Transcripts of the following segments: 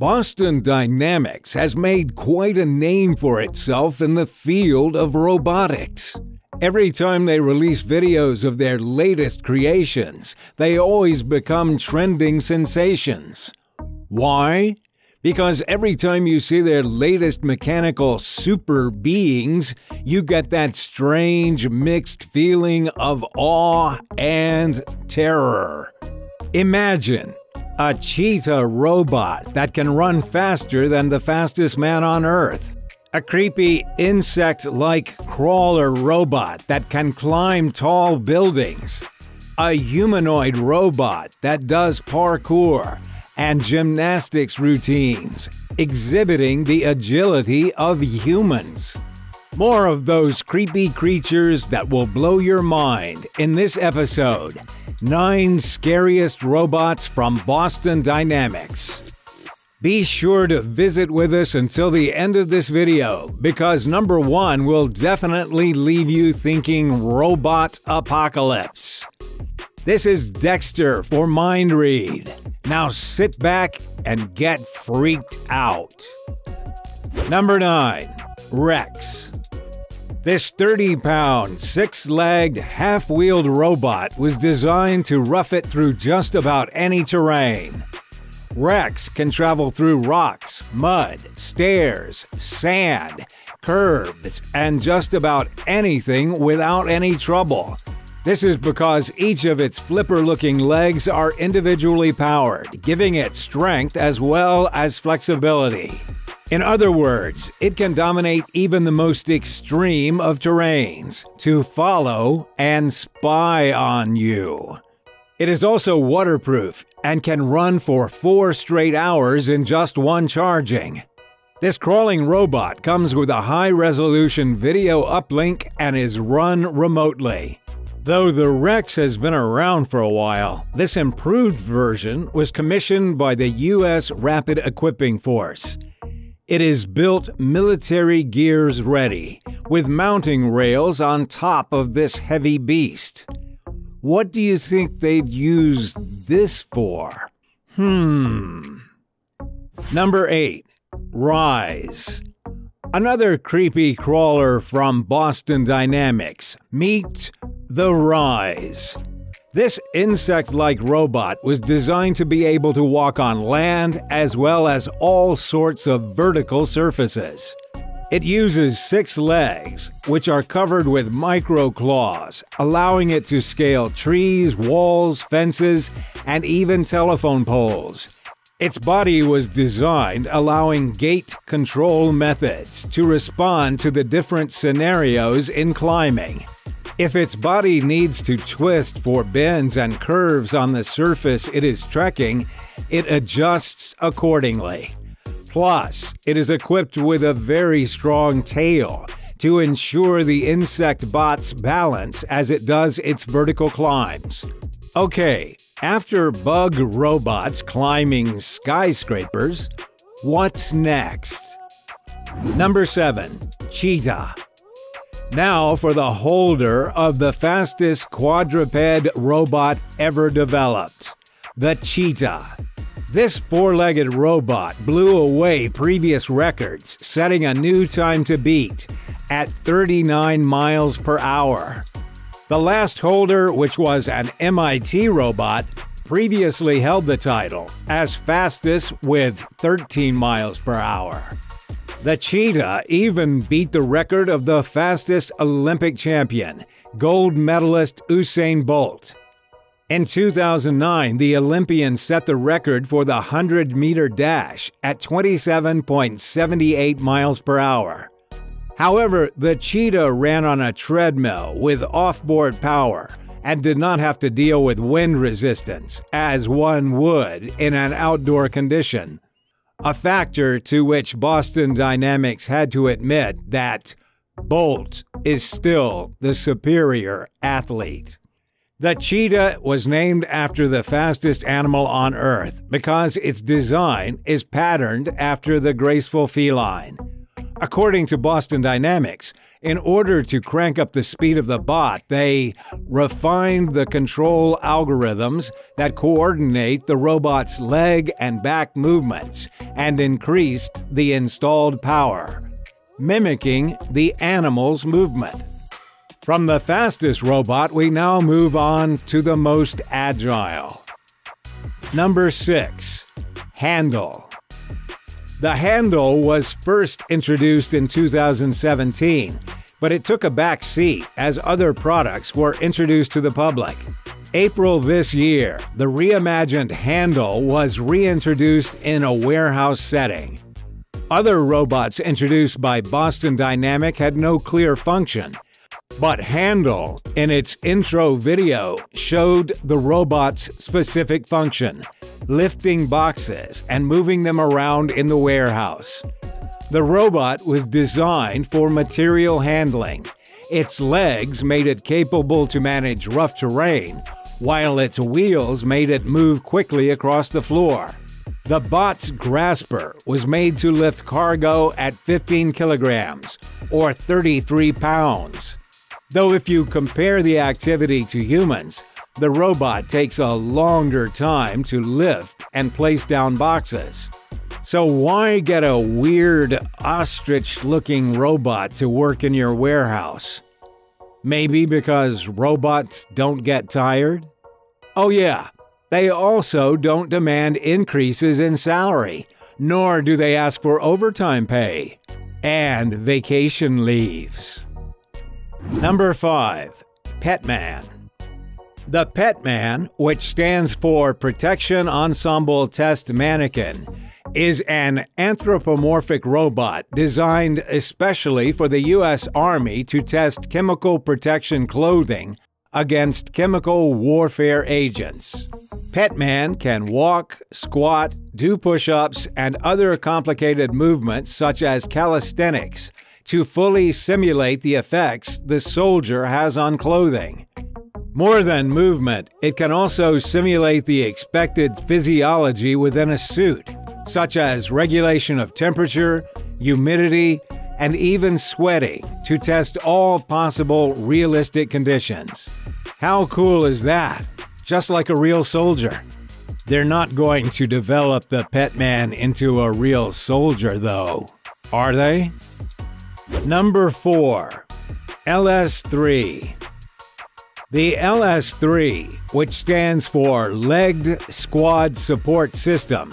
Boston Dynamics has made quite a name for itself in the field of robotics. Every time they release videos of their latest creations, they always become trending sensations. Why? Because every time you see their latest mechanical super beings, you get that strange mixed feeling of awe and terror. Imagine a cheetah robot that can run faster than the fastest man on Earth. A creepy insect like crawler robot that can climb tall buildings. A humanoid robot that does parkour and gymnastics routines, exhibiting the agility of humans. More of those creepy creatures that will blow your mind in this episode 9 Scariest Robots from Boston Dynamics. Be sure to visit with us until the end of this video because number one will definitely leave you thinking robot apocalypse. This is Dexter for Mind Read. Now sit back and get freaked out. Number 9 Rex. This 30 pound, six legged, half wheeled robot was designed to rough it through just about any terrain. Rex can travel through rocks, mud, stairs, sand, curbs, and just about anything without any trouble. This is because each of its flipper looking legs are individually powered, giving it strength as well as flexibility. In other words, it can dominate even the most extreme of terrains to follow and spy on you. It is also waterproof and can run for four straight hours in just one charging. This crawling robot comes with a high resolution video uplink and is run remotely. Though the Rex has been around for a while, this improved version was commissioned by the U.S. Rapid Equipping Force. It is built military gears ready, with mounting rails on top of this heavy beast. What do you think they'd use this for? Hmm. Number 8. Rise. Another creepy crawler from Boston Dynamics. Meet the Rise. This insect like robot was designed to be able to walk on land as well as all sorts of vertical surfaces. It uses six legs, which are covered with micro claws, allowing it to scale trees, walls, fences, and even telephone poles. Its body was designed allowing gait control methods to respond to the different scenarios in climbing. If its body needs to twist for bends and curves on the surface it is trekking, it adjusts accordingly. Plus, it is equipped with a very strong tail to ensure the insect bot's balance as it does its vertical climbs. Okay, after bug robots climbing skyscrapers, what's next? Number 7. Cheetah. Now for the holder of the fastest quadruped robot ever developed the Cheetah. This four legged robot blew away previous records, setting a new time to beat at 39 miles per hour. The last holder, which was an MIT robot, previously held the title as fastest with 13 miles per hour. The cheetah even beat the record of the fastest Olympic champion, gold medalist Usain Bolt. In 2009, the Olympian set the record for the 100 meter dash at 27.78 miles per hour. However, the cheetah ran on a treadmill with off-board power and did not have to deal with wind resistance, as one would in an outdoor condition a factor to which Boston Dynamics had to admit that Bolt is still the superior athlete. The cheetah was named after the fastest animal on Earth because its design is patterned after the graceful feline. According to Boston Dynamics, in order to crank up the speed of the bot, they refined the control algorithms that coordinate the robot's leg and back movements and increased the installed power, mimicking the animal's movement. From the fastest robot, we now move on to the most agile. Number 6. Handle. The handle was first introduced in 2017, but it took a back seat as other products were introduced to the public. April this year, the reimagined handle was reintroduced in a warehouse setting. Other robots introduced by Boston Dynamic had no clear function, but Handle, in its intro video, showed the robot's specific function lifting boxes and moving them around in the warehouse. The robot was designed for material handling. Its legs made it capable to manage rough terrain, while its wheels made it move quickly across the floor. The bot's grasper was made to lift cargo at 15 kilograms, or 33 pounds. Though if you compare the activity to humans, the robot takes a longer time to lift and place down boxes. So why get a weird ostrich-looking robot to work in your warehouse? Maybe because robots don't get tired? Oh yeah, they also don't demand increases in salary, nor do they ask for overtime pay and vacation leaves. Number 5. Petman. The Petman, which stands for Protection Ensemble Test Mannequin, is an anthropomorphic robot designed especially for the U.S. Army to test chemical protection clothing against chemical warfare agents. Petman can walk, squat, do push ups, and other complicated movements such as calisthenics to fully simulate the effects the soldier has on clothing. More than movement, it can also simulate the expected physiology within a suit, such as regulation of temperature, humidity, and even sweating to test all possible realistic conditions. How cool is that? Just like a real soldier. They're not going to develop the pet man into a real soldier, though, are they? Number 4. LS3. The LS3, which stands for Legged Squad Support System,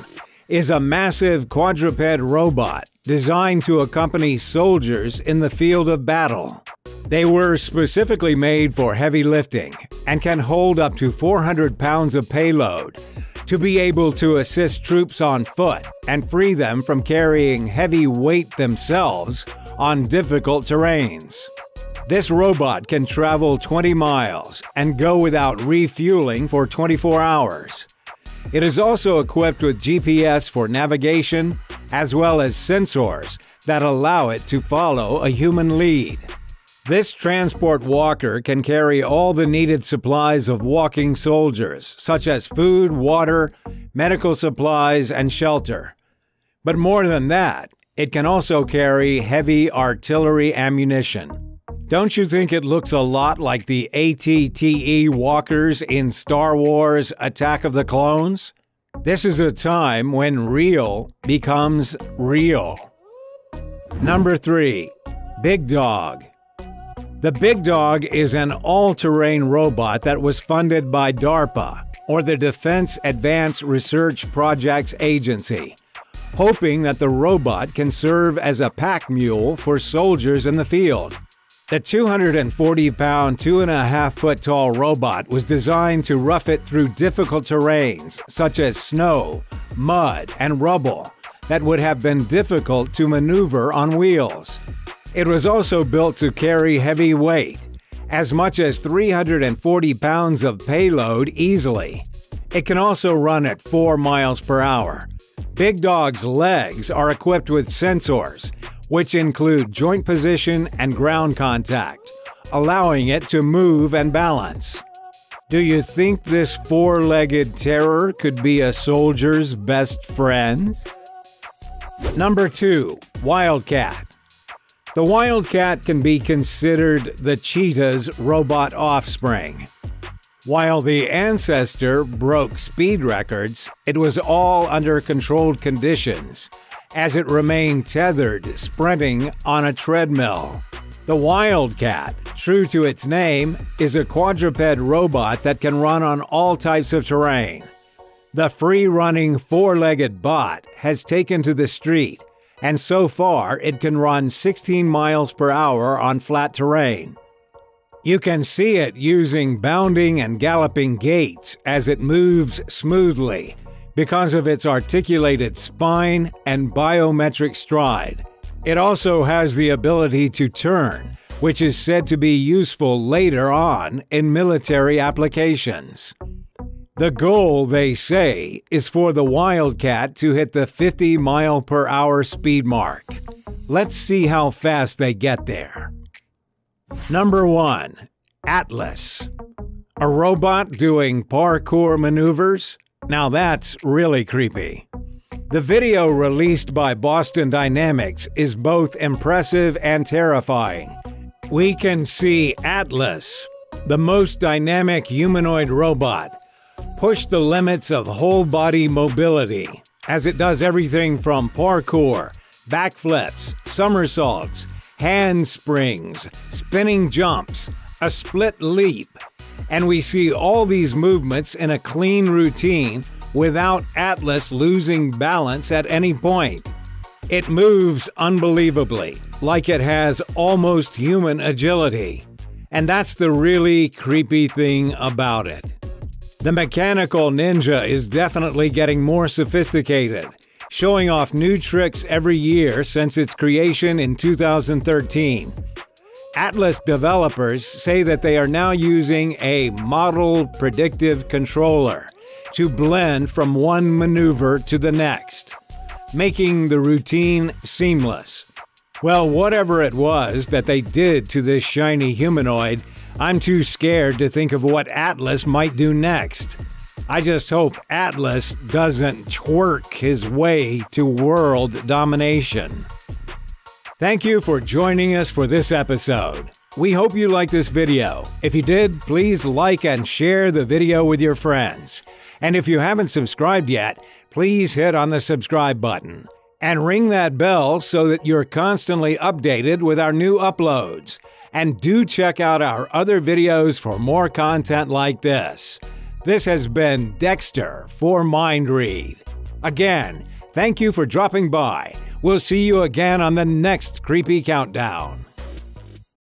is a massive quadruped robot designed to accompany soldiers in the field of battle. They were specifically made for heavy lifting and can hold up to 400 pounds of payload to be able to assist troops on foot and free them from carrying heavy weight themselves on difficult terrains. This robot can travel 20 miles and go without refueling for 24 hours. It is also equipped with GPS for navigation, as well as sensors that allow it to follow a human lead. This transport walker can carry all the needed supplies of walking soldiers, such as food, water, medical supplies, and shelter. But more than that, it can also carry heavy artillery ammunition. Don't you think it looks a lot like the ATTE walkers in Star Wars Attack of the Clones? This is a time when real becomes real. Number 3. Big Dog. The Big Dog is an all terrain robot that was funded by DARPA, or the Defense Advanced Research Projects Agency hoping that the robot can serve as a pack mule for soldiers in the field. The 240 pound, 2.5 foot tall robot was designed to rough it through difficult terrains such as snow, mud, and rubble that would have been difficult to maneuver on wheels. It was also built to carry heavy weight, as much as 340 pounds of payload easily. It can also run at 4 miles per hour, Big Dog's legs are equipped with sensors, which include joint position and ground contact, allowing it to move and balance. Do you think this four legged terror could be a soldier's best friend? Number 2. Wildcat. The Wildcat can be considered the cheetah's robot offspring. While the ancestor broke speed records, it was all under controlled conditions, as it remained tethered, sprinting on a treadmill. The Wildcat, true to its name, is a quadruped robot that can run on all types of terrain. The free running four legged bot has taken to the street, and so far it can run 16 miles per hour on flat terrain. You can see it using bounding and galloping gaits as it moves smoothly because of its articulated spine and biometric stride. It also has the ability to turn, which is said to be useful later on in military applications. The goal, they say, is for the Wildcat to hit the 50 mile per hour speed mark. Let's see how fast they get there. Number 1. Atlas. A robot doing parkour maneuvers? Now that's really creepy. The video released by Boston Dynamics is both impressive and terrifying. We can see Atlas, the most dynamic humanoid robot, push the limits of whole body mobility as it does everything from parkour, backflips, somersaults, handsprings, spinning jumps, a split leap. And we see all these movements in a clean routine without Atlas losing balance at any point. It moves unbelievably, like it has almost human agility. And that's the really creepy thing about it. The mechanical ninja is definitely getting more sophisticated showing off new tricks every year since its creation in 2013. Atlas developers say that they are now using a model predictive controller to blend from one maneuver to the next, making the routine seamless. Well, whatever it was that they did to this shiny humanoid, I'm too scared to think of what Atlas might do next. I just hope Atlas doesn't twerk his way to world domination. Thank you for joining us for this episode. We hope you liked this video. If you did, please like and share the video with your friends. And if you haven't subscribed yet, please hit on the subscribe button and ring that bell so that you're constantly updated with our new uploads. And do check out our other videos for more content like this. This has been Dexter for Mind Read. Again, thank you for dropping by. We'll see you again on the next Creepy Countdown.